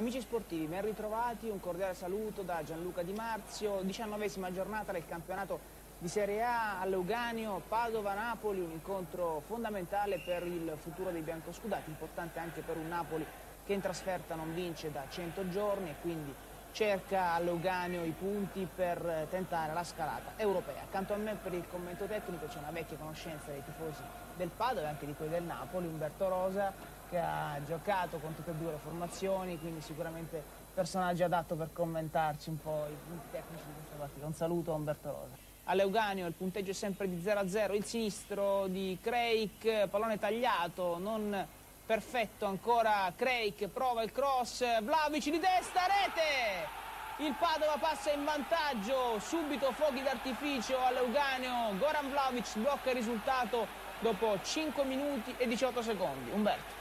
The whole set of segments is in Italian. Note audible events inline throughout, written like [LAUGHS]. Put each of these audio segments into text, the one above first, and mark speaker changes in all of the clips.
Speaker 1: Amici sportivi, ben ritrovati, un cordiale saluto da Gianluca Di Marzio, diciannovesima giornata del campionato di Serie A a Leuganio, Padova-Napoli, un incontro fondamentale per il futuro dei biancoscudati, importante anche per un Napoli che in trasferta non vince da 100 giorni e quindi cerca a Leuganio i punti per tentare la scalata europea. Accanto a me per il commento tecnico c'è una vecchia conoscenza dei tifosi del Padova e anche di quelli del Napoli, Umberto Rosa, che ha giocato con tutte e due le formazioni, quindi sicuramente personaggio adatto per commentarci un po' i punti tecnici di questa partita. Un saluto a Umberto Rosa. A Leuganio il punteggio è sempre di 0-0, il sinistro di Craig, pallone tagliato, non perfetto ancora Craig, prova il cross, Vlavic di testa, rete! Il Padova passa in vantaggio, subito fuochi d'artificio a Leuganio, Goran Vlavic blocca il risultato dopo 5 minuti e 18 secondi. Umberto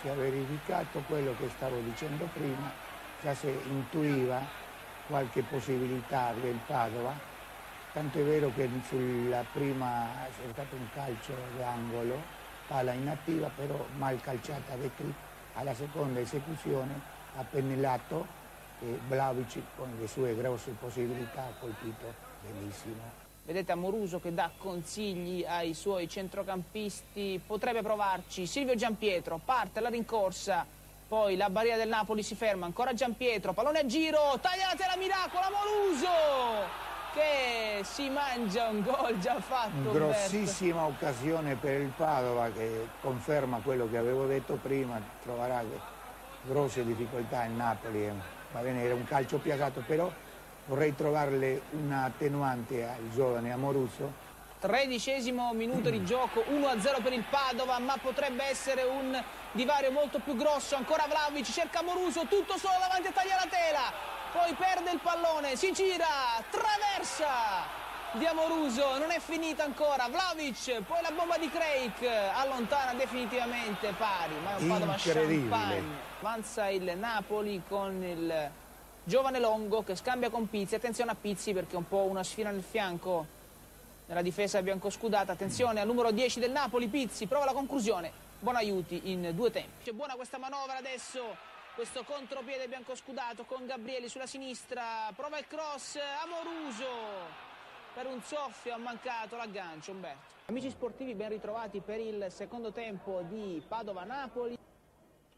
Speaker 2: si è verificato quello che stavo dicendo prima, già si intuiva qualche possibilità del Padova, tanto è vero che sulla prima è stato un calcio d'angolo, palla inattiva però mal calciata da Cric, alla seconda esecuzione ha pennellato e Blavic con le sue grosse possibilità ha colpito benissimo.
Speaker 1: Vedete Amoruso che dà consigli ai suoi centrocampisti, potrebbe provarci. Silvio Giampietro parte alla rincorsa, poi la barriera del Napoli si ferma, ancora Giampietro, pallone a giro, taglia la tela miracolo, Amoruso che si mangia un gol già fatto.
Speaker 2: Grossissima Umberto. occasione per il Padova che conferma quello che avevo detto prima, troverà grosse difficoltà il Napoli, eh. va bene, era un calcio piagato, però vorrei trovarle una attenuante al giovane Amoruso.
Speaker 1: Tredicesimo minuto di gioco, 1-0 per il Padova, ma potrebbe essere un divario molto più grosso. Ancora Vlaovic, cerca Amoruso, tutto solo davanti a Taglialatela. Poi perde il pallone, si gira, traversa di Amoruso, non è finita ancora. Vlaovic, poi la bomba di Craig, allontana definitivamente pari, ma è un Padova champagne. Avanza il Napoli con il Giovane Longo che scambia con Pizzi, attenzione a Pizzi perché è un po' una sfida nel fianco nella difesa biancoscudata, attenzione al numero 10 del Napoli, Pizzi, prova la conclusione, buon aiuti in due tempi. C'è buona questa manovra adesso, questo contropiede biancoscudato con Gabrieli sulla sinistra, prova il cross, Amoruso, per un soffio ha mancato l'aggancio Umberto. Amici sportivi ben ritrovati per il secondo tempo di Padova-Napoli,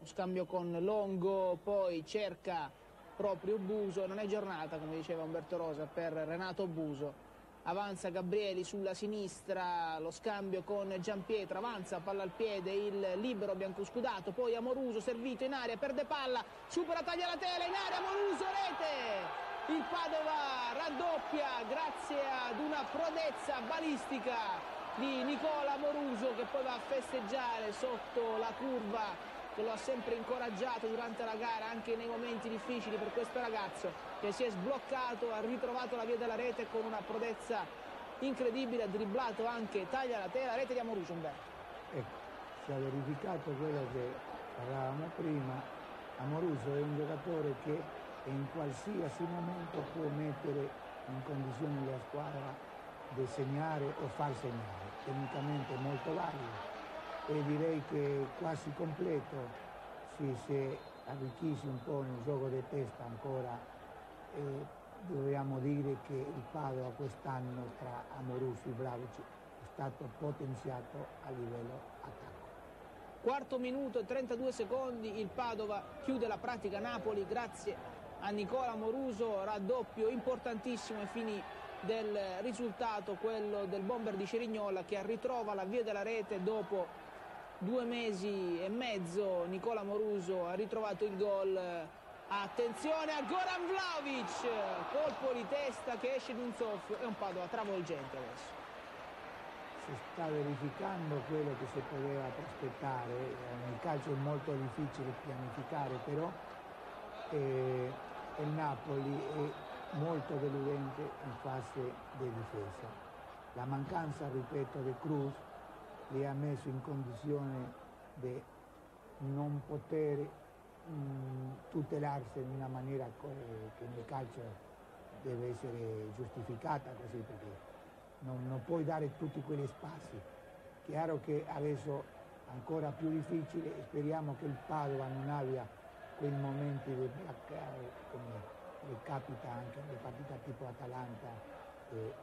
Speaker 1: scambio con Longo, poi cerca proprio Buso, non è giornata come diceva Umberto Rosa per Renato Buso. Avanza Gabrieli sulla sinistra, lo scambio con Giampietro, avanza palla al piede, il libero biancoscudato, poi Amoruso servito in aria, perde palla, supera taglia la tela, in aria Amoruso, rete! Il Padova raddoppia grazie ad una prodezza balistica di Nicola Amoruso che poi va a festeggiare sotto la curva che lo ha sempre incoraggiato durante la gara anche nei momenti difficili per questo ragazzo che si è sbloccato, ha ritrovato la via della rete con una prodezza incredibile, ha dribblato anche taglia la tela, rete di Amoruso Umberto.
Speaker 2: Ecco, si è verificato quello che parlavamo prima, Amoruso è un giocatore che in qualsiasi momento può mettere in condizione la squadra di segnare o far segnare, tecnicamente molto valido e direi che quasi completo si, se arricchisce un po' nel gioco di testa ancora e dobbiamo dire che il Padova quest'anno tra Amoruso e Blavic è stato potenziato a livello attacco.
Speaker 1: Quarto minuto e 32 secondi, il Padova chiude la pratica Napoli grazie a Nicola Moruso, raddoppio importantissimo ai fini del risultato, quello del bomber di Cerignola che ritrova la via della rete dopo due mesi e mezzo Nicola Moruso ha ritrovato il gol. Attenzione a Goran Vlaovic colpo di testa che esce di un soffio e un Padova travolgente adesso.
Speaker 2: Si sta verificando quello che si poteva prospettare nel calcio è molto difficile pianificare però eh, il Napoli è molto deludente in fase di difesa. La mancanza ripeto di Cruz li ha messo in condizione di non poter mh, mm, tutelarsi in una maniera che nel calcio deve essere giustificata così perché non, non puoi dare tutti quegli spazi. Chiaro che adesso ancora più difficile, speriamo che il Padova non abbia quei momenti di blackout come le capita anche nelle partite tipo Atalanta e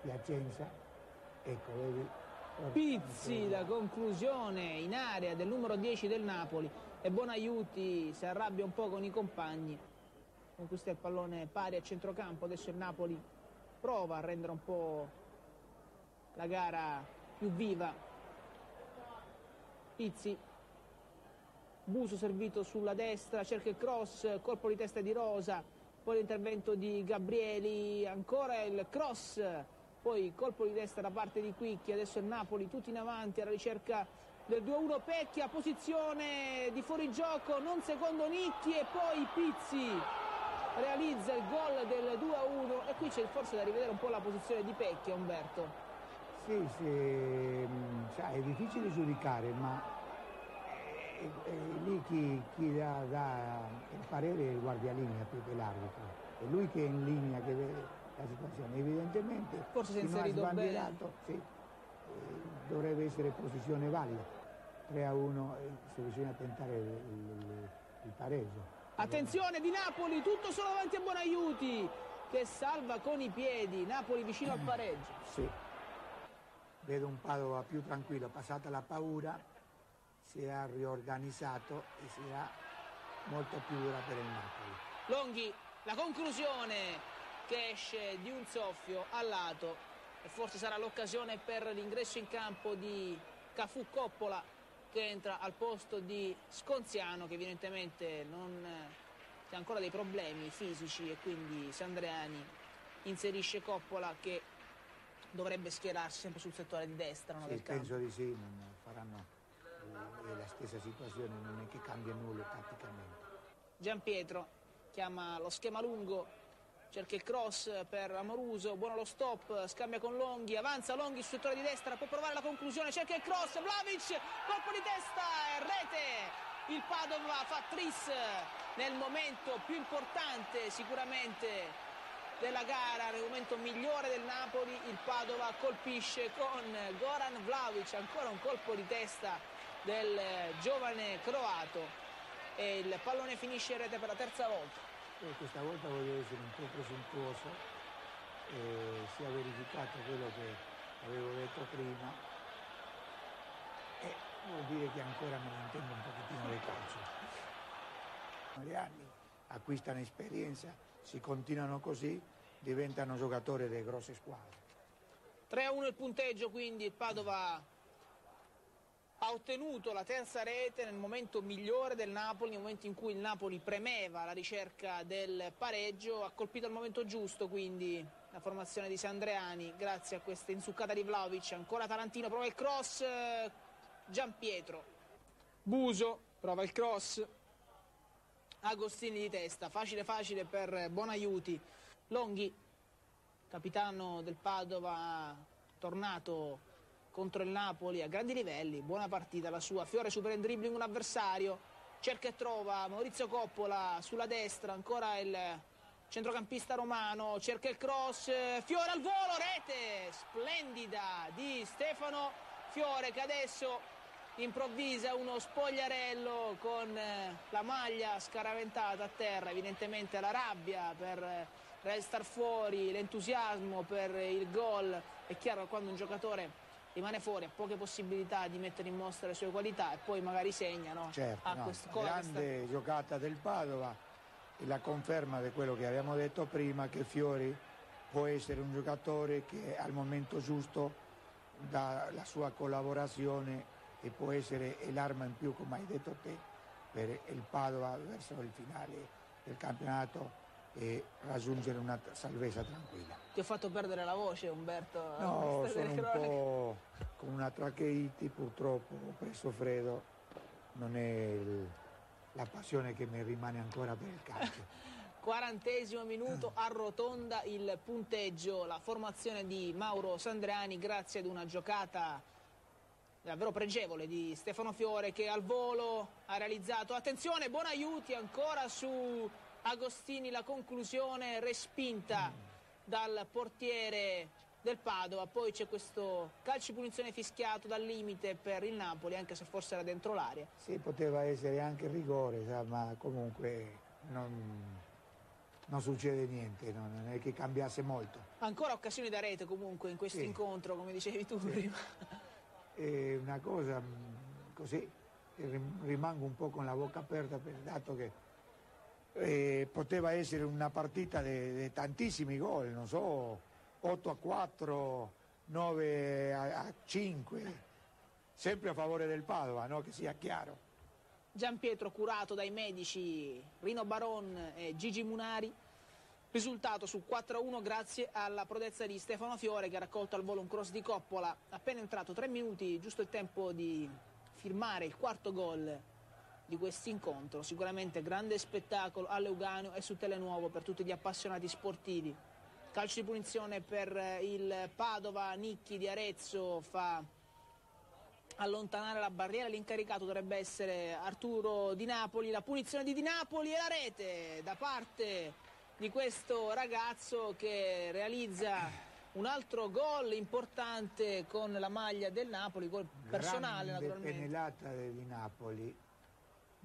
Speaker 2: Piacenza, ecco, vedi.
Speaker 1: Pizzi, la conclusione in area del numero 10 del Napoli e Bonaiuti si arrabbia un po' con i compagni. Conquista il pallone pari a centrocampo, adesso il Napoli prova a rendere un po' la gara più viva. Pizzi Buso servito sulla destra, cerca il cross, colpo di testa di Rosa, poi l'intervento di Gabrieli, ancora il cross, poi colpo di testa da parte di Quicchi, adesso il Napoli tutti in avanti alla ricerca del 2-1 Pecchia, posizione di fuorigioco, non secondo Nicchi e poi Pizzi realizza il gol del 2-1 e qui c'è forse da rivedere un po' la posizione di Pecchia Umberto.
Speaker 2: Sì, sì, mm, è difficile giudicare ma e, e lì chi, chi dà, dà, il parere è il guardialinea più che l'arbitro. È lui che è in linea, che vede la situazione. Evidentemente
Speaker 1: Forse si è inserito bene.
Speaker 2: Sì, eh, dovrebbe essere posizione valida. 3 a 1 eh, se bisogna tentare il, il, il pareggio.
Speaker 1: Attenzione di Napoli, tutto solo davanti a Bonaiuti che salva con i piedi, Napoli vicino al pareggio. [CLEARS THROAT]
Speaker 2: Sì, vedo un Padova più tranquillo, passata la paura, si è riorganizzato e sarà molto più dura per il Napoli.
Speaker 1: Longhi, la conclusione che esce di un soffio al lato e forse sarà l'occasione per l'ingresso in campo di Cafu Coppola che entra al posto di Sconziano che evidentemente non ha ancora dei problemi fisici e quindi Sandreani inserisce Coppola che dovrebbe schierarsi sempre sul settore di destra no,
Speaker 2: sì. Penso di sì, non faranno è la stessa situazione, non è che cambia nulla tatticamente.
Speaker 1: Gian Pietro chiama lo schema lungo, cerca il cross per Amoruso, buono lo stop, scambia con Longhi, avanza Longhi sul settore di destra, può provare la conclusione, cerca il cross, Vlavic, colpo di testa rete. Il Padova fa tris nel momento più importante sicuramente della gara, nel momento migliore del Napoli, il Padova colpisce con Goran Vlavic, ancora un colpo di testa del giovane croato e il pallone finisce in rete per la terza volta.
Speaker 2: E questa volta voglio essere un po' presuntuoso, eh, si è verificato quello che avevo detto prima e vuol dire che ancora me ne intendo un pochettino di calcio. Negli anni acquistano esperienza, si continuano così, diventano giocatori delle grosse squadre.
Speaker 1: 3-1 il punteggio quindi il Padova ha ottenuto la terza rete nel momento migliore del Napoli, nel momento in cui il Napoli premeva la ricerca del pareggio, ha colpito al momento giusto quindi la formazione di Sandreani grazie a questa insuccata di Vlaovic, ancora Tarantino prova il cross, Gian Pietro, Buso prova il cross, Agostini di testa, facile facile per Bonaiuti, Longhi, capitano del Padova, tornato contro il Napoli a grandi livelli, buona partita la sua, Fiore supera in dribbling un avversario, cerca e trova Maurizio Coppola sulla destra, ancora il centrocampista romano, cerca il cross, Fiore al volo, rete splendida di Stefano Fiore che adesso improvvisa uno spogliarello con la maglia scaraventata a terra, evidentemente la rabbia per restare fuori, l'entusiasmo per il gol, è chiaro quando un giocatore rimane fuori, ha poche possibilità di mettere in mostra le sue qualità e poi magari segna. No?
Speaker 2: Certo, no, grande questa... giocata del Padova e la conferma di quello che abbiamo detto prima che Fiori può essere un giocatore che al momento giusto dà la sua collaborazione e può essere l'arma in più, come hai detto te, per il Padova verso il finale del campionato e raggiungere una salvezza tranquilla.
Speaker 1: Ti ho fatto perdere la voce Umberto?
Speaker 2: No, [LAUGHS] sono un po' con una tracheiti purtroppo, ho preso freddo, non è il, la passione che mi rimane ancora per il calcio. [LAUGHS]
Speaker 1: Quarantesimo minuto, arrotonda il punteggio, la formazione di Mauro Sandreani grazie ad una giocata davvero pregevole di Stefano Fiore che al volo ha realizzato, attenzione, buon aiuti ancora su Agostini la conclusione respinta dal portiere del Padova, poi c'è questo calcio di punizione fischiato dal limite per il Napoli, anche se forse era dentro l'area.
Speaker 2: Sì, poteva essere anche rigore, ma comunque non, non succede niente, non è che cambiasse molto.
Speaker 1: Ancora occasioni da rete comunque in questo sì. incontro, come dicevi tu sì. prima.
Speaker 2: È una cosa mm, così, rimango un po' con la bocca aperta per il dato che eh, poteva essere una partita di tantissimi gol, non so, 8 a 4, 9 a 5, sempre a favore del Padova, no? che sia chiaro.
Speaker 1: Gian Pietro curato dai medici Rino Baron e Gigi Munari. Risultato su 4-1 grazie alla prodezza di Stefano Fiore che ha raccolto al volo un cross di Coppola. Appena entrato 3 minuti, giusto il tempo di firmare il quarto gol di questo incontro. Sicuramente grande spettacolo a Leuganeo e su Telenuovo per tutti gli appassionati sportivi. Calcio di punizione per il Padova, Nicchi di Arezzo fa allontanare la barriera, l'incaricato dovrebbe essere Arturo Di Napoli, la punizione di Di Napoli e la rete da parte di questo ragazzo che realizza un altro gol importante con la maglia del Napoli, gol personale
Speaker 2: Grande
Speaker 1: naturalmente.
Speaker 2: pennellata di Napoli,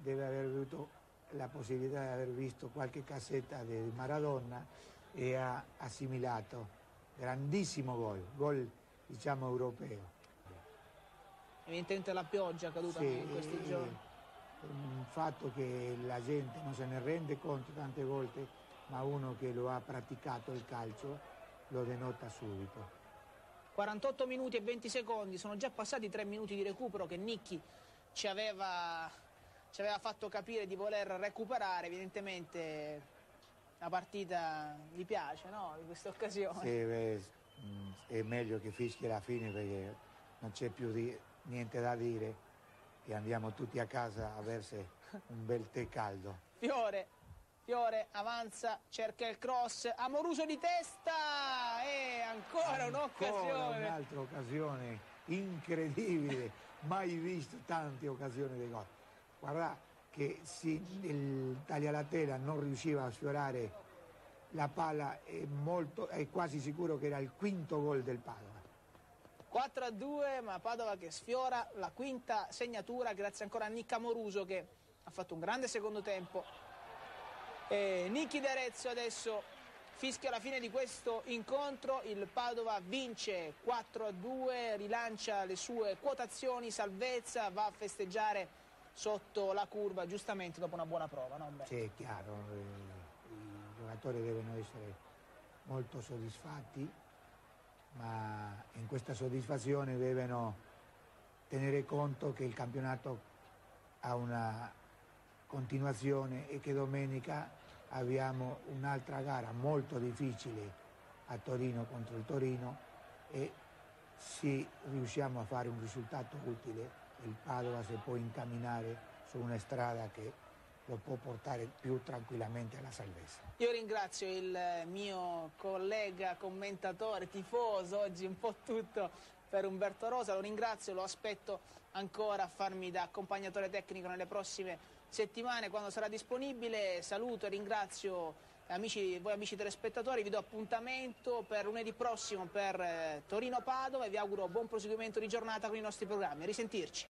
Speaker 2: deve aver avuto la possibilità di aver visto qualche cassetta di Maradona e ha assimilato. Grandissimo gol, gol diciamo europeo.
Speaker 1: Evidentemente la pioggia caduta sì, in questi giorni.
Speaker 2: Un fatto che la gente non se ne rende conto tante volte, ma uno che lo ha praticato il calcio lo denota subito.
Speaker 1: 48 minuti e 20 secondi, sono già passati 3 minuti di recupero che Nicchi ci aveva, ci aveva fatto capire di voler recuperare, evidentemente la partita gli piace, no? Di queste occasioni.
Speaker 2: Sì, beh, è meglio che fischi alla fine perché non c'è più di, niente da dire e andiamo tutti a casa a versi un bel tè caldo.
Speaker 1: Fiore, Fiore avanza, cerca il cross, Amoruso di testa e ancora, ancora un'occasione.
Speaker 2: Un'altra occasione incredibile, mai visto tante occasioni di gol. Guarda, che si, il taglialatela non riusciva a sfiorare la palla è, molto, è quasi sicuro che era il quinto gol del Padova.
Speaker 1: 4 a 2 ma Padova che sfiora la quinta segnatura grazie ancora a Nicca Moruso che ha fatto un grande secondo tempo e Nicchi D'Arezzo adesso fischia la fine di questo incontro il Padova vince 4 a 2 rilancia le sue quotazioni salvezza va a festeggiare sotto la curva giustamente dopo una buona prova. No?
Speaker 2: Sì, è chiaro, eh, i giocatori devono essere molto soddisfatti, ma in questa soddisfazione devono tenere conto che il campionato ha una continuazione e che domenica abbiamo un'altra gara molto difficile a Torino contro il Torino e se riusciamo a fare un risultato utile il Padova si può incamminare su una strada che lo può portare più tranquillamente alla salvezza.
Speaker 1: Io ringrazio il mio collega commentatore, tifoso, oggi un po' tutto per Umberto Rosa, lo ringrazio, lo aspetto ancora a farmi da accompagnatore tecnico nelle prossime settimane quando sarà disponibile. Saluto e ringrazio amici, voi amici telespettatori, vi do appuntamento per lunedì prossimo per eh, Torino-Padova e vi auguro buon proseguimento di giornata con i nostri programmi. A risentirci.